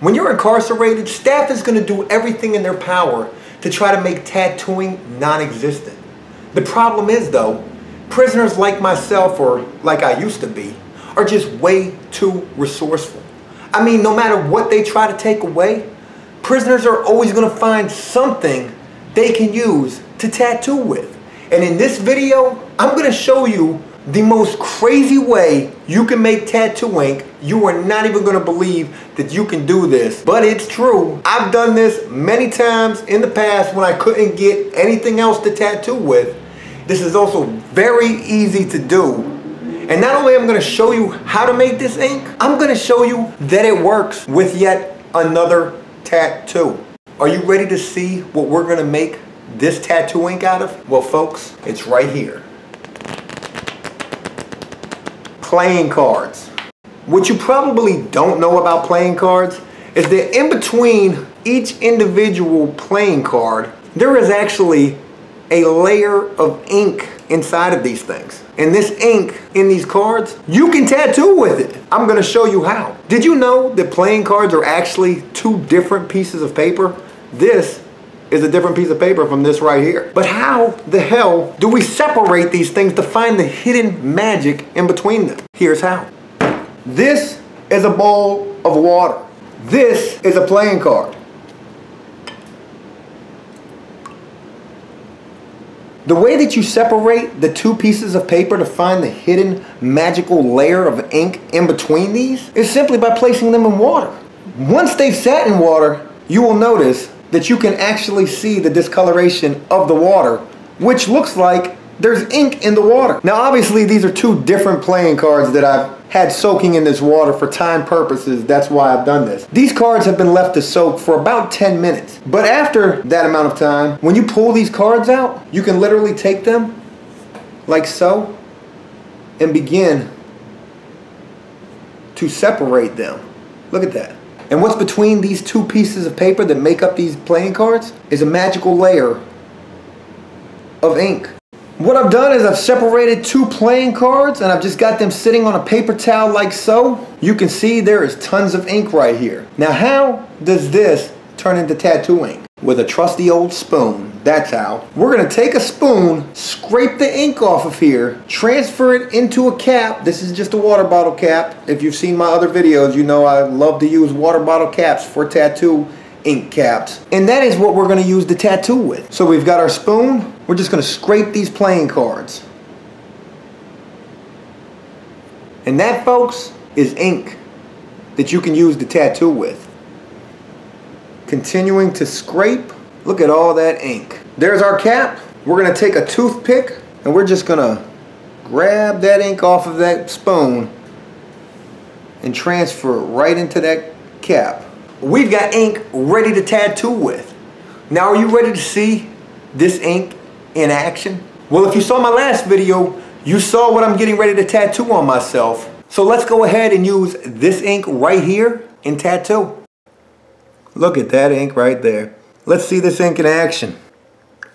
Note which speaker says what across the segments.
Speaker 1: When you're incarcerated, staff is going to do everything in their power to try to make tattooing non-existent. The problem is though, prisoners like myself or like I used to be are just way too resourceful. I mean, no matter what they try to take away, prisoners are always going to find something they can use to tattoo with. And in this video, I'm going to show you the most crazy way you can make tattoo ink. You are not even going to believe that you can do this, but it's true. I've done this many times in the past when I couldn't get anything else to tattoo with. This is also very easy to do. And not only am I going to show you how to make this ink, I'm going to show you that it works with yet another tattoo. Are you ready to see what we're going to make this tattoo ink out of? Well, folks, it's right here playing cards. What you probably don't know about playing cards is that in between each individual playing card, there is actually a layer of ink inside of these things. And this ink in these cards, you can tattoo with it. I'm gonna show you how. Did you know that playing cards are actually two different pieces of paper? This is a different piece of paper from this right here. But how the hell do we separate these things to find the hidden magic in between them? Here's how. This is a bowl of water. This is a playing card. The way that you separate the two pieces of paper to find the hidden magical layer of ink in between these is simply by placing them in water. Once they've sat in water, you will notice that you can actually see the discoloration of the water, which looks like there's ink in the water. Now obviously these are two different playing cards that I've had soaking in this water for time purposes. That's why I've done this. These cards have been left to soak for about 10 minutes. But after that amount of time, when you pull these cards out, you can literally take them like so and begin to separate them. Look at that. And what's between these two pieces of paper that make up these playing cards is a magical layer of ink. What I've done is I've separated two playing cards and I've just got them sitting on a paper towel like so. You can see there is tons of ink right here. Now how does this turn into tattoo ink? With a trusty old spoon, that's how. We're gonna take a spoon, scrape the ink off of here, transfer it into a cap. This is just a water bottle cap. If you've seen my other videos, you know I love to use water bottle caps for tattoo ink caps. And that is what we're gonna use the tattoo with. So we've got our spoon. We're just gonna scrape these playing cards. And that, folks, is ink that you can use the tattoo with. Continuing to scrape. Look at all that ink. There's our cap. We're gonna take a toothpick and we're just gonna grab that ink off of that spoon and transfer it right into that cap. We've got ink ready to tattoo with. Now are you ready to see this ink in action? Well, if you saw my last video, you saw what I'm getting ready to tattoo on myself. So let's go ahead and use this ink right here in tattoo. Look at that ink right there. Let's see this ink in action.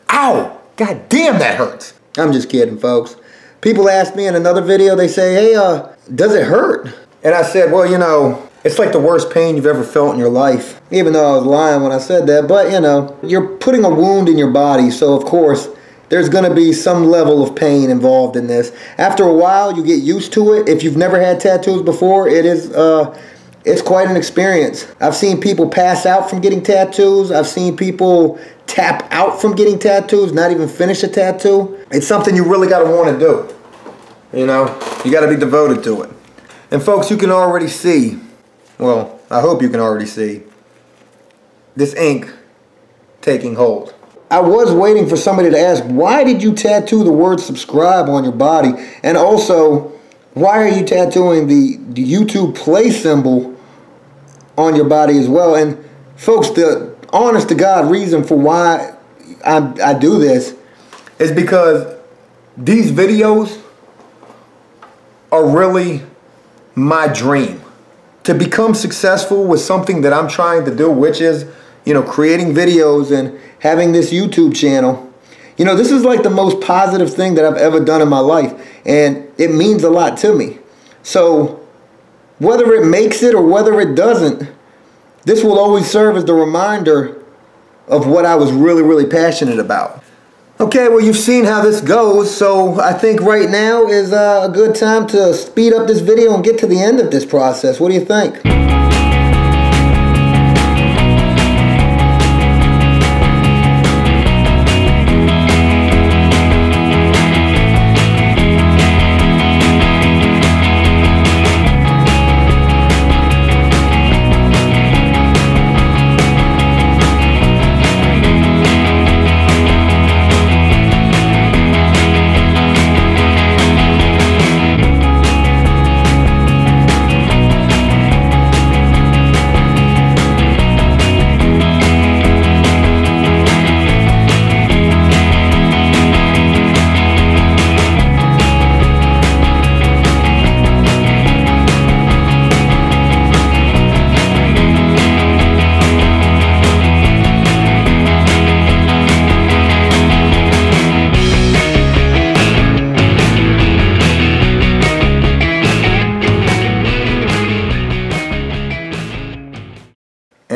Speaker 1: Ow! God damn, that hurts. I'm just kidding, folks. People ask me in another video, they say, hey, uh, does it hurt? And I said, well, you know, it's like the worst pain you've ever felt in your life. Even though I was lying when I said that, but you know, you're putting a wound in your body, so of course, there's going to be some level of pain involved in this. After a while, you get used to it. If you've never had tattoos before, it is uh, it's quite an experience. I've seen people pass out from getting tattoos. I've seen people tap out from getting tattoos, not even finish a tattoo. It's something you really got to want to do. You know, you got to be devoted to it. And folks, you can already see, well, I hope you can already see, this ink taking hold. I was waiting for somebody to ask, why did you tattoo the word subscribe on your body? And also, why are you tattooing the, the YouTube play symbol on your body as well? And folks, the honest to God reason for why I, I do this is because these videos are really my dream. To become successful with something that I'm trying to do, which is, you know, creating videos and having this YouTube channel. You know, this is like the most positive thing that I've ever done in my life. And it means a lot to me. So whether it makes it or whether it doesn't, This will always serve as the reminder of what I was really, really passionate about. Okay, well you've seen how this goes, so I think right now is uh, a good time to speed up this video and get to the end of this process. What do you think?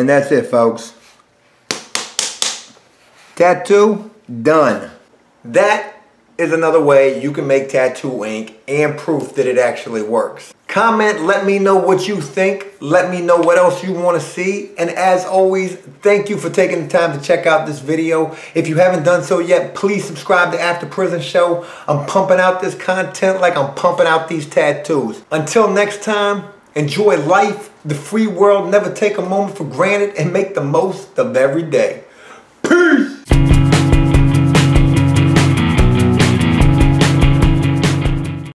Speaker 1: And that's it, folks. Tattoo done. That is another way you can make tattoo ink and proof that it actually works. Comment, let me know what you think. Let me know what else you want to see. And as always, thank you for taking the time to check out this video. If you haven't done so yet, please subscribe to After Prison Show. I'm pumping out this content like I'm pumping out these tattoos. Until next time, enjoy life, the free world, never take a moment for granted, and make the most of every day. Peace!